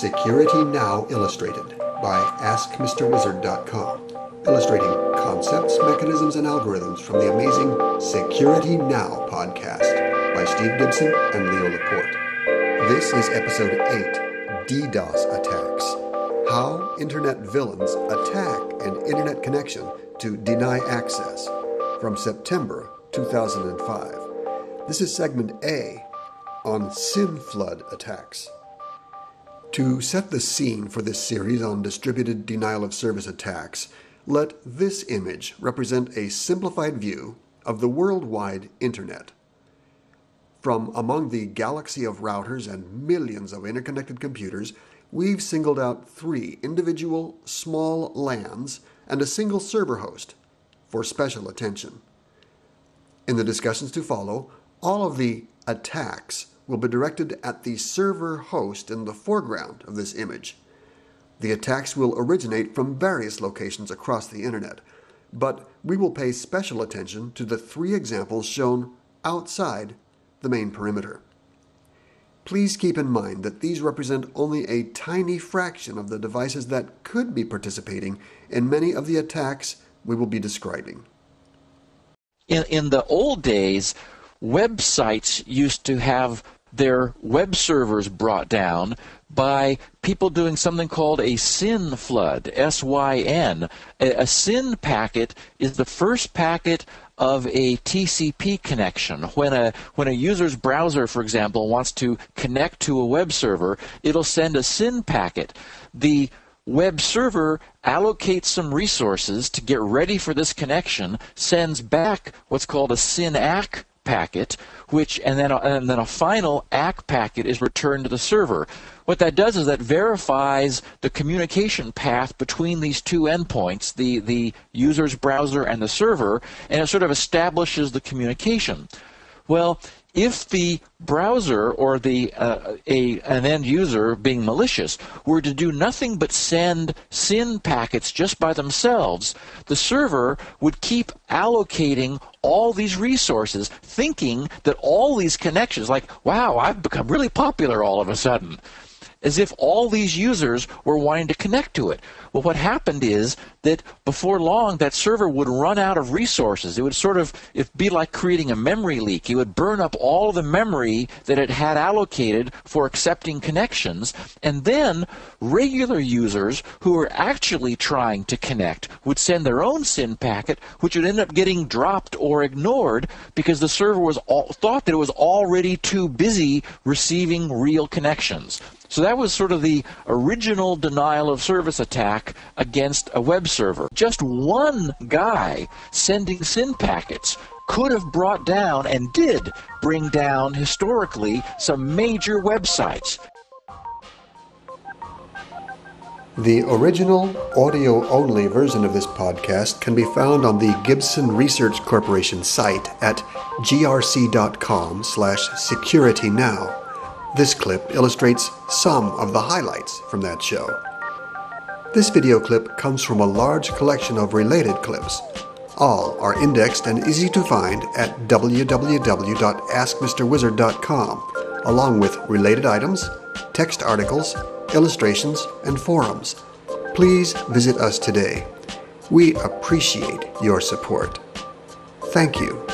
Security Now Illustrated by AskMrWizard.com, illustrating concepts, mechanisms, and algorithms from the amazing Security Now podcast by Steve Gibson and Leo Laporte. This is episode 8 DDoS Attacks How Internet Villains Attack an Internet Connection to Deny Access from September 2005. This is segment A on SYN flood attacks. To set the scene for this series on distributed denial of service attacks, let this image represent a simplified view of the worldwide Internet. From among the galaxy of routers and millions of interconnected computers, we've singled out three individual small LANs and a single server host for special attention. In the discussions to follow, all of the attacks will be directed at the server host in the foreground of this image. The attacks will originate from various locations across the internet, but we will pay special attention to the three examples shown outside the main perimeter. Please keep in mind that these represent only a tiny fraction of the devices that could be participating in many of the attacks we will be describing. In, in the old days, websites used to have their web servers brought down by people doing something called a SYN flood, S Y N. A SYN packet is the first packet of a TCP connection. When a when a user's browser, for example, wants to connect to a web server, it'll send a SYN packet. The web server allocates some resources to get ready for this connection, sends back what's called a SYN-ACK packet, which and then a, and then a final ACK packet is returned to the server. What that does is that verifies the communication path between these two endpoints, the the user's browser and the server, and it sort of establishes the communication. Well, if the browser or the uh, a an end user being malicious were to do nothing but send SYN packets just by themselves, the server would keep allocating all these resources, thinking that all these connections, like, wow, I've become really popular all of a sudden as if all these users were wanting to connect to it. Well, what happened is that before long, that server would run out of resources. It would sort of it be like creating a memory leak. It would burn up all the memory that it had allocated for accepting connections, and then regular users who were actually trying to connect would send their own SYN packet, which would end up getting dropped or ignored because the server was all, thought that it was already too busy receiving real connections. So that was sort of the original denial of service attack against a web server. Just one guy sending SYN packets could have brought down and did bring down historically some major websites. The original audio-only version of this podcast can be found on the Gibson Research Corporation site at grc.com slash securitynow. This clip illustrates some of the highlights from that show. This video clip comes from a large collection of related clips. All are indexed and easy to find at www.askmrwizard.com, along with related items, text articles, illustrations, and forums. Please visit us today. We appreciate your support. Thank you.